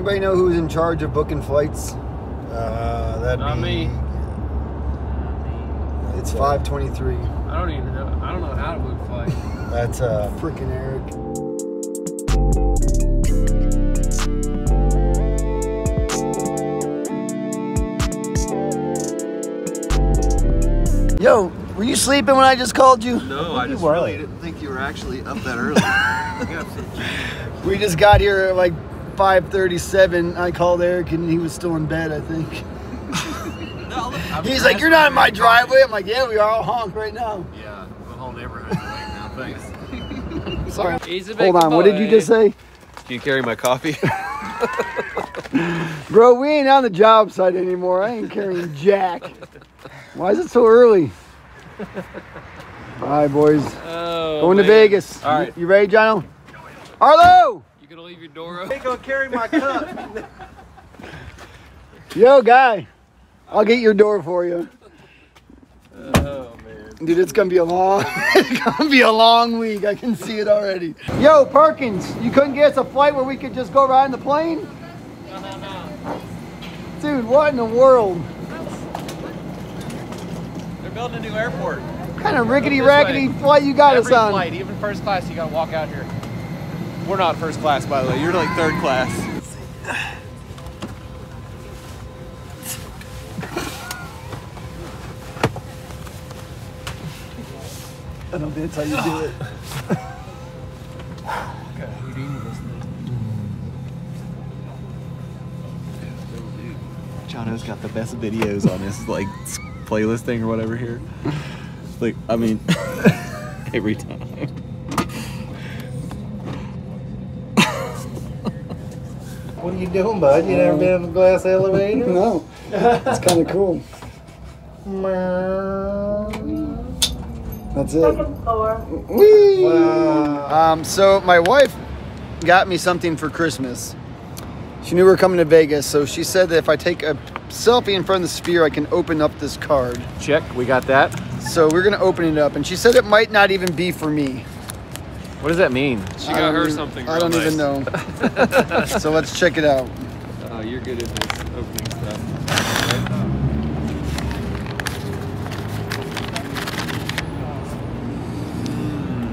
Anybody know who's in charge of booking flights? Uh, that'd Not be. me. It's 523. I don't even know. I don't know how to book flights. That's uh. Freaking Eric. Yo, were you sleeping when I just called you? No, I just were. really didn't think you were actually up that early. We just got here like 5:37. I called Eric and he was still in bed, I think. He's like, "You're not in my driveway." I'm like, "Yeah, we are all honk right now." yeah, the whole neighborhood's awake now. Thanks. Sorry. Hold big on. What did you just say, Can you carry my coffee? bro? We ain't on the job site anymore. I ain't carrying jack. Why is it so early? All right, boys. Oh, Going to. Vegas. All right. You, you ready, Jono? Arlo! You gonna leave your door open? Ain't gonna carry my cup. Yo, guy. I'll get your door for you. Oh man. Dude, it's gonna be a long, it's gonna be a long week. I can see it already. Yo, Perkins, you couldn't get us a flight where we could just go ride in the plane? No, no, no. Dude, what in the world? They're building a new airport. What kind of rickety This rackety way. flight you got Every us on? flight, even first class, you gotta walk out here. We're not first class, by the way. You're like third class. I don't think that's how you do it. Jono's got the best videos on his like playlist thing or whatever here. Like, I mean, every time. What are you doing, bud? You never been in a glass elevator? No, it's kind of cool. That's it. Whee! Um, so my wife got me something for Christmas. She knew we were coming to Vegas, so she said that if I take a selfie in front of the sphere, I can open up this card. Check, we got that. So we're gonna open it up, and she said it might not even be for me. What does that mean? She I got don't her even- something. I don't even know. so let's check it out. Oh, you're good at this opening stuff.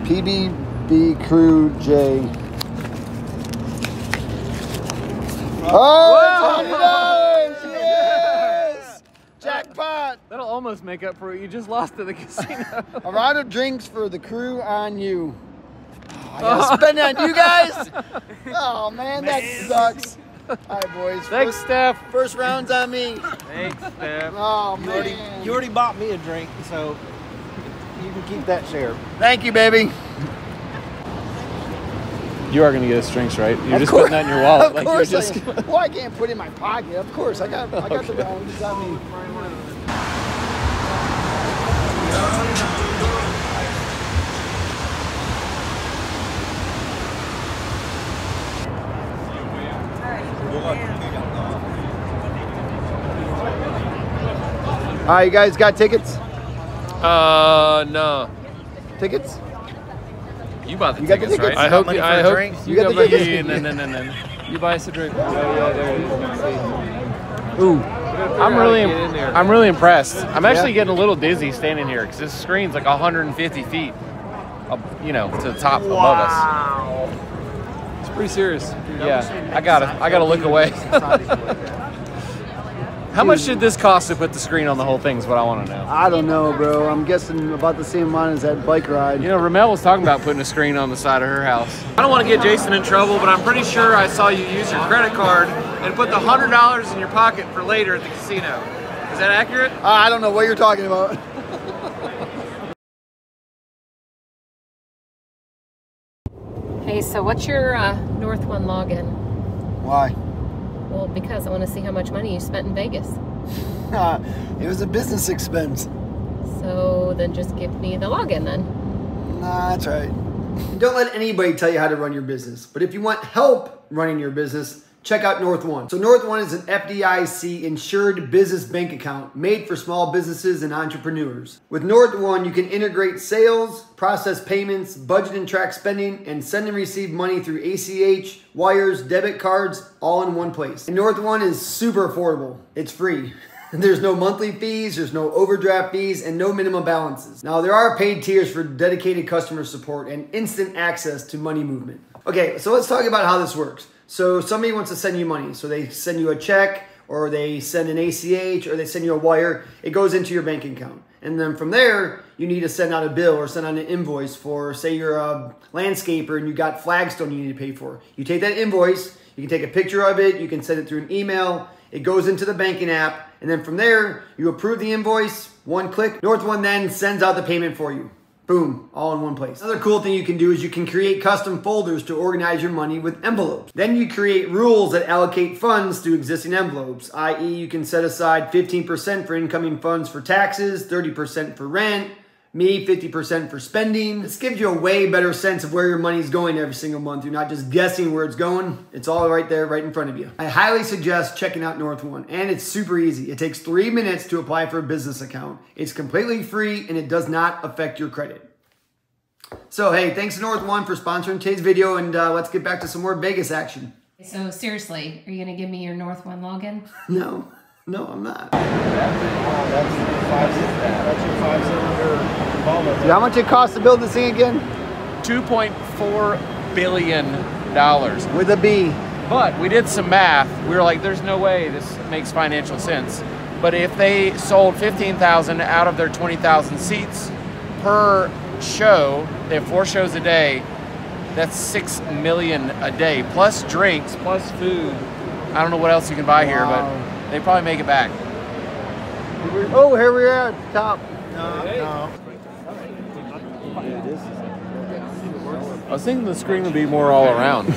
PBB Crew J. Oh, it's $100! Yes! Jackpot! That'll almost make up for what you just lost at the casino. A round of drinks for the crew on you. Oh, I gotta spend it on you guys. Oh man, that sucks. All right, boys. Thanks, First, Steph. first round's on me. Thanks, Steph. Oh You already, man. you already bought me a drink, so you can keep that share. Thank you, baby. You are gonna get us drinks, right? You're Of just course- putting that in your wallet. Of like you're course, just. I, well, I can't put it in my pocket. Of course, I got, I got the round. It's on me. All right, you guys got tickets? Uh, no. Tickets? You bought the You got the tickets, right? I hope. money You, for I a hope you, You got got the money. tickets? No, no, no, no. You buy us a drink. Yeah, yeah, there it is. Ooh. I'm really, Get. I'm really impressed. I'm actually getting a little dizzy standing here because this screen's like 150 feet, up, you know, to the top above us. It's pretty serious. Yeah, I gotta, I gotta look away. How much did this cost to put the screen on the whole thing? Is what I want to know. I don't know, bro. I'm guessing about the same amount as that bike ride. You know, Ramel was talking about putting a screen on the side of her house. I don't want to get Jason in trouble, but I'm pretty sure I saw you use your credit card and put the hundred dollars in your pocket for later at the casino. Is that accurate? Uh, I don't know what you're talking about. Hey, so what's your uh, North One login? Why? Well, because I want to see how much money you spent in Vegas. Uh, it was a business expense. So then just give me the login then. Nah, that's right. Don't let anybody tell you how to run your business. But if you want help running your business, check out North One. So North One is an FDIC insured business bank account made for small businesses and entrepreneurs. With North One, you can integrate sales, process payments, budget and track spending, and send and receive money through ACH, wires, debit cards, all in one place. And North One is super affordable. It's free. There's no monthly fees, there's no overdraft fees, and no minimum balances. Now, there are paid tiers for dedicated customer support and instant access to money movement. Okay, so let's talk about how this works. So, somebody wants to send you money, so they send you a check, or they send an ACH, or they send you a wire, it goes into your bank account. And then from there, you need to send out a bill or send out an invoice for, say, you're a landscaper and you got flagstone you need to pay for. You take that invoice, you can take a picture of it, you can send it through an email, it goes into the banking app, and then from there, you approve the invoice, one click. North One then sends out the payment for you. Boom, all in one place. Another cool thing you can do is you can create custom folders to organize your money with envelopes. Then you create rules that allocate funds to existing envelopes, i.e. you can set aside 15% for incoming funds for taxes, 30% for rent, me 50% for spending. This gives you a way better sense of where your money's going every single month. You're not just guessing where it's going. It's all right there, right in front of you. I highly suggest checking out North One, and it's super easy. It takes three minutes to apply for a business account. It's completely free, and it does not affect your credit. So, hey, thanks to North One for sponsoring today's video, and uh, let's get back to some more Vegas action. So seriously, are you gonna give me your North One login? No, no, I'm not. That's your five cylinder Volvo. How much it costs to build this thing again? $2.4 billion. With a B. But we did some math. We were like, there's no way this makes financial sense. But if they sold 15,000 out of their 20,000 seats per show, they have four shows a day. That's six million a day, plus drinks, plus food. I don't know what else you can buy here, but they probably make it back. Oh, here we are at the top. No, no. I was thinking the screen would be more all around.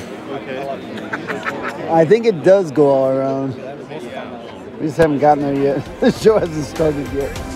I think it does go all around. We just haven't gotten there yet. The show hasn't started yet.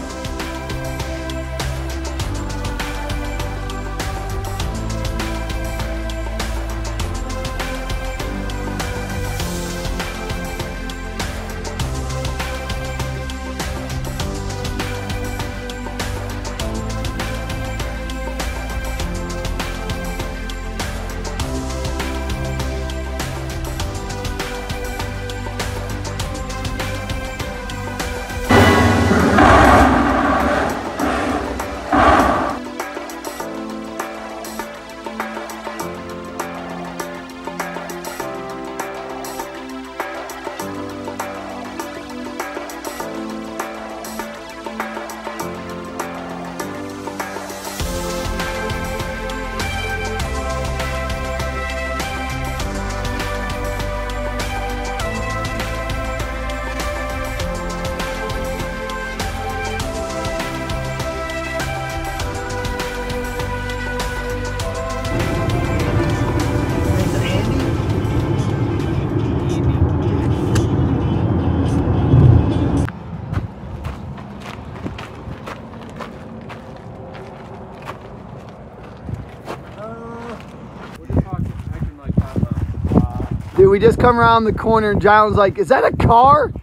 We just come around the corner and John was like, is that a car?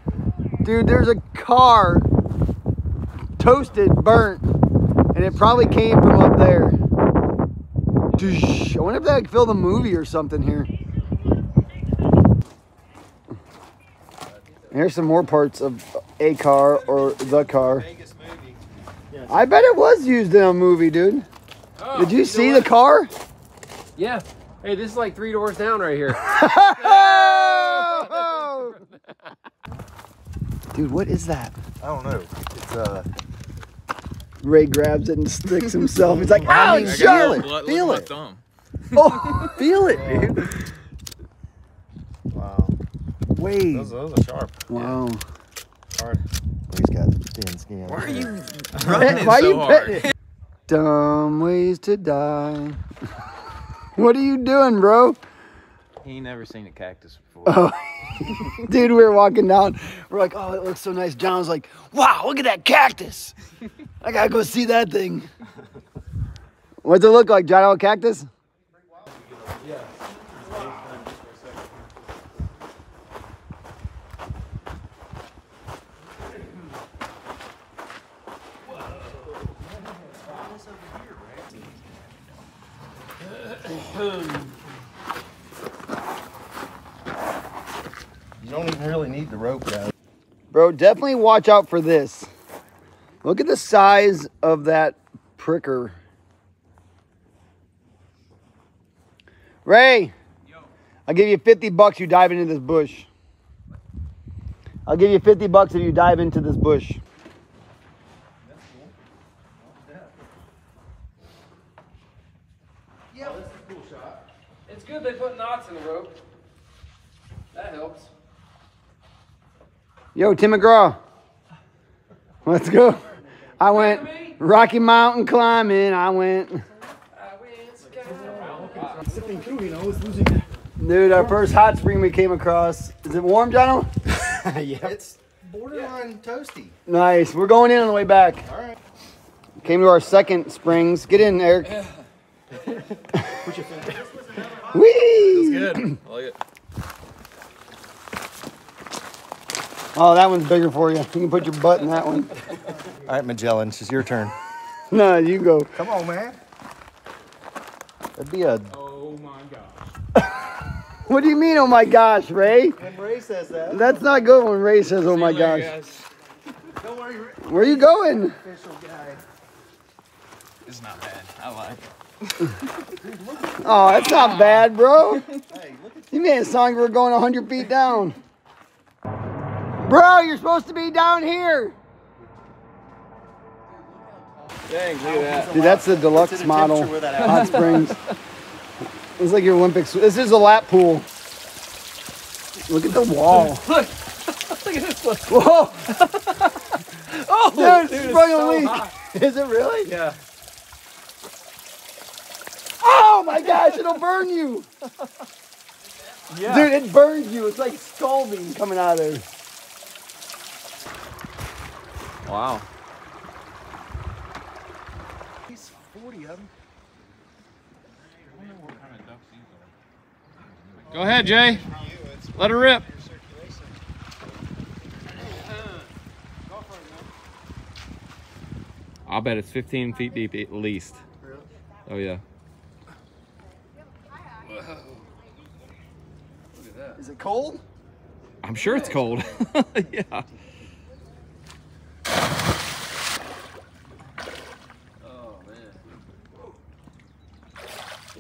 Dude, there's a car toasted, burnt, and it probably came from up there. I wonder if they like filmed a movie or something here. Here's some more parts of a car or the car. I bet it was used in a movie, dude. Did you see the car? Yeah. Hey, this is like three doors down right here. Dude, what is that? I don't know. It's uh, Ray grabs it and sticks himself. He's like, ow, mean, it's feel it. Blood, Feel it. at thumb. Oh, feel it, dude. wow. Wait. Those, those are sharp. Wow. Hard. He's got thin skin. Why are you Why running are so you hard? it? Dumb ways to die. What are you doing, bro? He ain't never seen a cactus before. Oh, dude, we were walking down. We're like, oh, it looks so nice. John was like, wow, look at that cactus. I gotta go see that thing. What's it look like, John? A cactus? You don't even really need the rope, guys. Bro, definitely watch out for this. Look at the size of that pricker. Ray, I'll give you 50 bucks you dive into this bush. I'll give you 50 bucks if you dive into this bush. It's good they put knots in the rope. That helps. Yo, Tim McGraw. Let's go. I went Rocky Mountain climbing. I went. Dude, our first hot spring we came across. Is it warm, John? It's borderline toasty. Nice. We're going in on the way back. All right. Came to our second springs. Get in, Eric. Whee! Good. I like it. Oh, that one's bigger for you. You can put your butt in that one. All right, Magellan, it's your turn. No, you go. Come on, man. That'd be a. Oh my gosh. What do you mean, oh my gosh, Ray? When Ray says that. That's not good when Ray says, oh my gosh. Don't worry, Ray. Where are you going? Official guy. It's not bad. I like it. Oh, that's not bad, bro. Hey, look at You made a song we are going 100 feet down. Bro, you're supposed to be down here. Dang, look at that. Dude, that's the deluxe Consider model. temperature that Hot Springs. It's like your Olympics. This is a lap pool. Look at the wall. Look. Look at this one. Whoa! Oh, Dude, dude, it's sprung a so leak. hot. Is it really? Yeah. Oh my gosh, it'll burn you. Yeah. Dude, it burns you. It's like scalding coming out of there. Wow. He's 40 of them. Go ahead, Jay. Let her rip. I'll bet it's 15 feet deep at least. Oh yeah. Is it cold? I'm sure it's cold. yeah.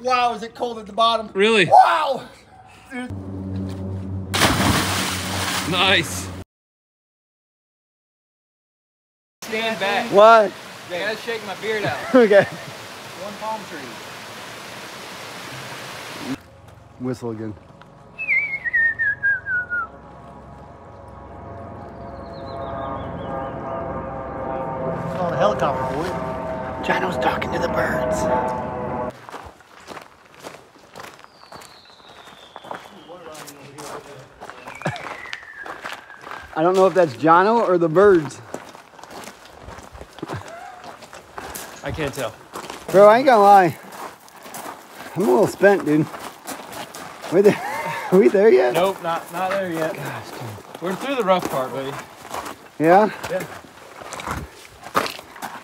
Wow, is it cold at the bottom? Really? Wow! Nice. Stand back. What? I gotta shake my beard out. Okay. One palm tree. Whistle again. It's on a helicopter, boy. Jono's talking to the birds. I don't know if that's Jono or the birds. I can't tell. Bro, I ain't gonna lie. I'm a little spent, dude. We there? Are we there yet? Nope, not not there yet. We're through the rough part, buddy. Yeah? Yeah.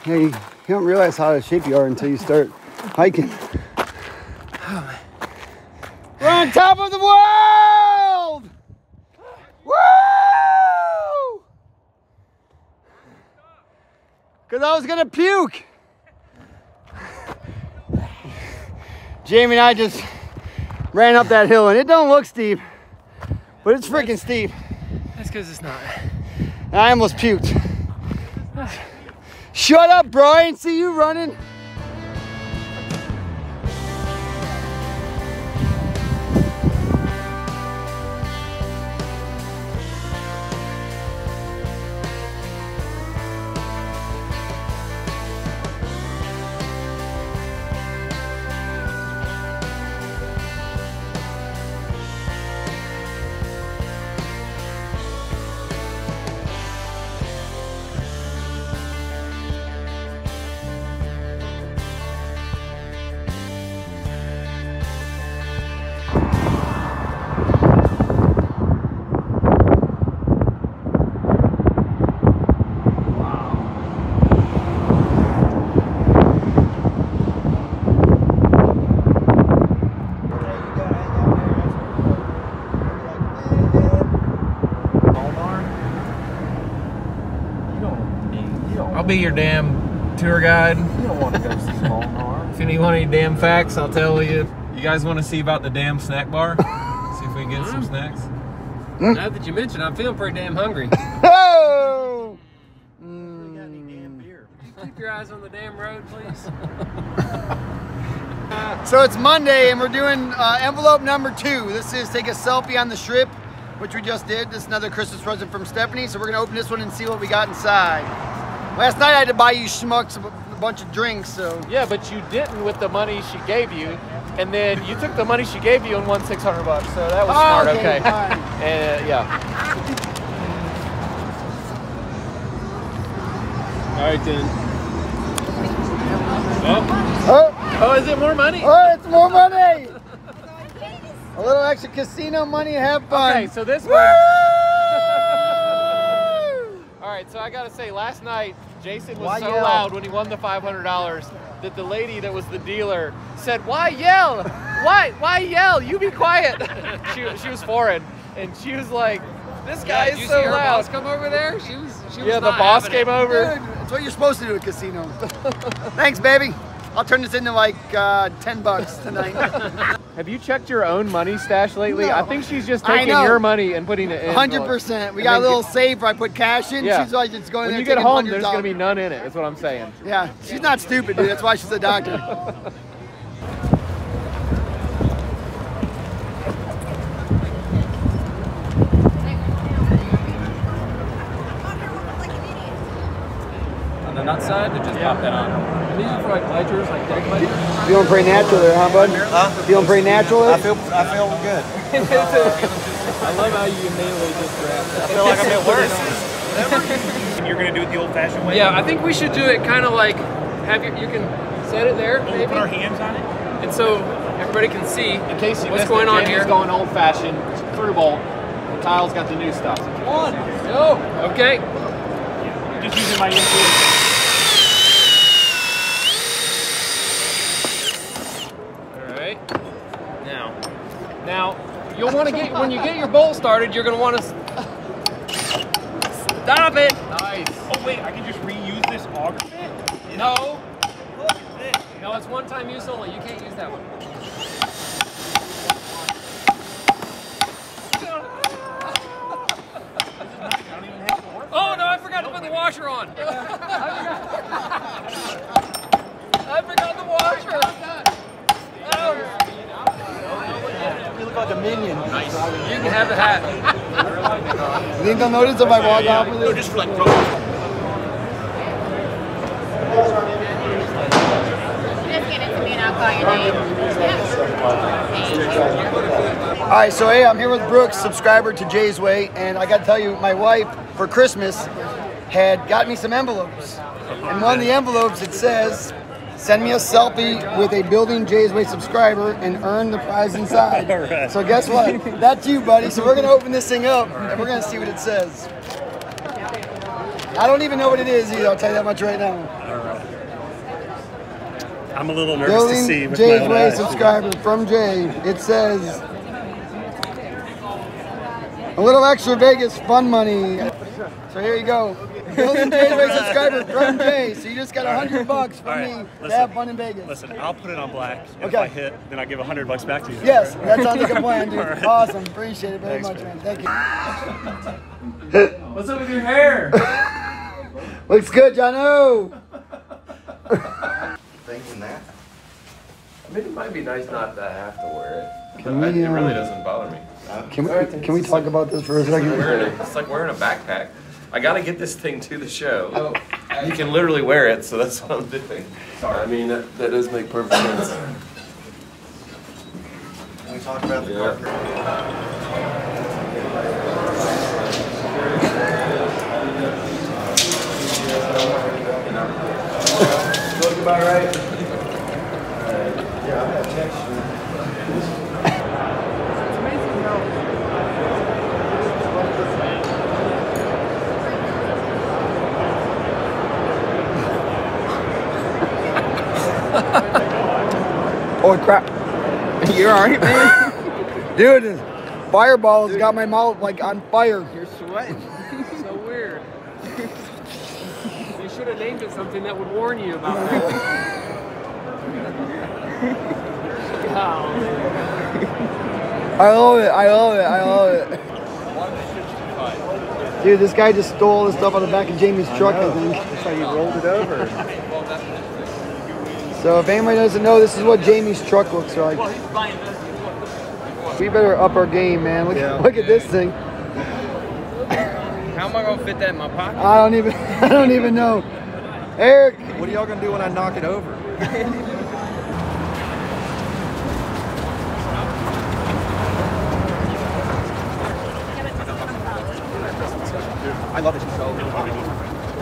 Yeah, you, you don't realize how out of shape you are until you start hiking. oh We're on top of the world! Because I was going to puke. Jamie and I just ran up that hill, and it don't look steep, but it's freaking steep. That's because it's not. I almost puked. Shut up, Brian. See you running. Be your damn tour guide. You don't want to go see Molnar. If you want any damn facts, I'll tell you. You guys want to see about the damn snack bar? see if we can get some snacks. Now that you mention, it, I'm feeling pretty damn hungry. Oh! Keep your eyes on the damn road, please. So it's Monday and we're doing uh, envelope number two. This is take a selfie on the strip, which we just did. This is another Christmas present from Stephanie. So we're gonna open this one and see what we got inside. Last night I had to buy you schmucks a a bunch of drinks, so Yeah, but you didn't with the money she gave you, and then you took the money she gave you and won 600 bucks. So that was Oh, smart. okay, Okay. fine. And uh, yeah. All right then. oh, Oh, is it more money? oh, it's more money. A little extra casino money, have fun. Okay, so this Woo! one. All right, so I gotta say, last night Jason was Why so yell? loud when he won the five hundred dollars that the lady that was the dealer said, "Why yell? Why? Why yell? You be quiet." she she was foreign, and she was like, "This guy Did is you so see her loud." boss come over there? She was. She was yeah, the boss having it. came over. Dude, that's what you're supposed to do at a casino. Thanks, baby. I'll turn this into like uh, 10 bucks tonight. Have you checked your own money stash lately? No. I think she's just taking know. your money and putting it in. 100%. We got a little get- safe where I put cash in. Yeah. She's like, it's going When there you get home, there's gonna be none in it. That's what I'm saying. Yeah, she's not stupid, dude. That's why she's a doctor. On the nut side, to just pop that on. These are for like ledgers, like deck ledgers. Feeling pretty natural there, huh, bud? Huh? Feeling pretty natural there? I feel, I feel good. I love how you immediately just grab that. I feel like I'm at work. And you're gonna do it the old-fashioned way. Yeah, I think we should do it kind of like have your, you can set it there, We'll maybe, put our hands on it. and so everybody can see In case you what's going it, on Jamie's here. going old fashioned through bolt. Kyle's got the new stuff. One, go. Okay. Just using my intuition. Right. Now, now you'll want to get when you get your bolt started. You're gonna want to stop it. Nice. Oh wait, I can just reuse this auger bit? No, Look at this. no, it's one-time use only. You can't use that one. I don't even have to work. Oh no, I forgot to put the washer on. I forgot the washer. Oh, You look like a minion. you can have the hat. You think they'll notice if I walk off with No, it? just like pro. Just give it to me and I'll call your name. All right, so hey, I'm here with Brooks, subscriber to Jay's Way, and I got to tell you, my wife for Christmas had got me some envelopes, and one of the envelopes it says, "Send me a selfie with a Building Jay's Way subscriber and earn the prize inside." All right. So guess what? That's you, buddy. So we're gonna open this thing up, and we're gonna see what it says. I don't even know what it is either. I'll tell you that much right now. I'm a little nervous to see Building with my Jay's own Way subscriber from Jay. It says a little extra Vegas fun money. So here you go. Building Jay's Way subscriber from Jay. So you just got a hundred bucks from All right, me to listen. have fun in Vegas. Listen, I'll put it on black. And Okay. if I hit, then I give a hundred bucks back to you. Yes, that sounds like a plan, dude. All right. Awesome. Appreciate it very Thanks, much, man. man. Thank you. What's up with your hair? Looks good, Jono. Thinking that. I mean, it might be nice not to have to wear it. Can But I- it really uh, doesn't bother me. Can we can we talk about this for a second? Wearing it, it's like wearing a backpack. I got to get this thing to the show. Oh, you can literally wear it, so that's what I'm doing. I mean, that, that does make perfect sense. Can we talk about the Yeah. carpet? Look about right. Uh, yeah, I got texture. Holy crap. You are alright, man? Dude, this fireball has got my mouth like on fire. You're sweating. so weird. you should have named it something that would warn you about that. Golly. I love it. I love it. I love it. Dude, this guy just stole all the stuff out of the back of Jamie's truck, I, think. That's how you rolled it over. So if anybody doesn't know, this is what Jamie's truck looks like. We better up our game, man. Look, Yeah. look at this thing. How am I gonna fit that in my pocket? I don't even I don't even know. Eric, What are y'all gonna do when I knock it over? I love it so.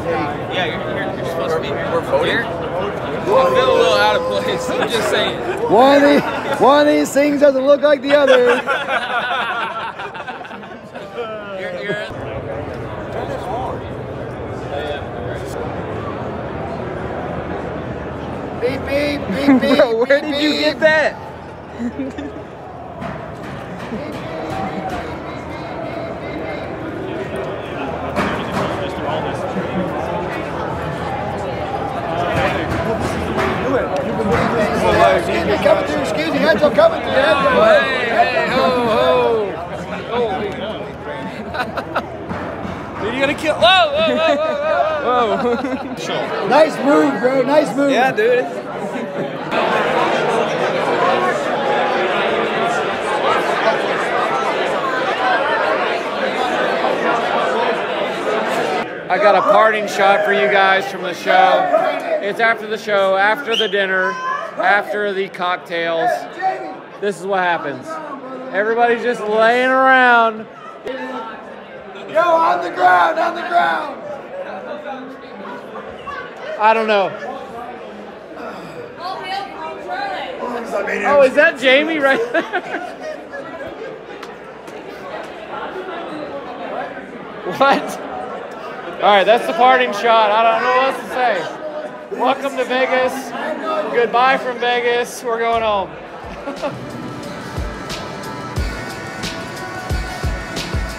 Yeah, you're, you're, you're supposed to be. We're voting. I feel a little out of place. I'm just saying. one of these one of these things doesn't look like the other. You're, you're, Beep beep beep beep. Bro, where beep, did you beep. get that? Excuse me, coming through. Excuse me, coming through. Heads up. Hey, hey, ho, ho. Dude, you gonna kill? Whoa, whoa, whoa, whoa, whoa, whoa. Nice move, bro. Nice move. yeah, dude. I got a parting shot for you guys from the show. It's after the show, after the dinner, after the cocktails. This is what happens. Everybody's just laying around. Yo, on the ground, on the ground. I don't know. All hail Queen Charlotte. Oh, is that Jamie right there? what? All right, that's the parting shot. I don't know what else to say. Welcome to Vegas. Goodbye from Vegas. We're going home.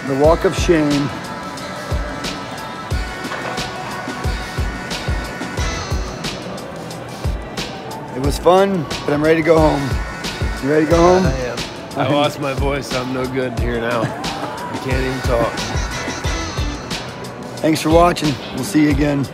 The walk of shame. It was fun, but I'm ready to go home. You ready to go home? I am. I lost my voice. I'm no good here now. I can't even talk. Thanks for watching. We'll see you again.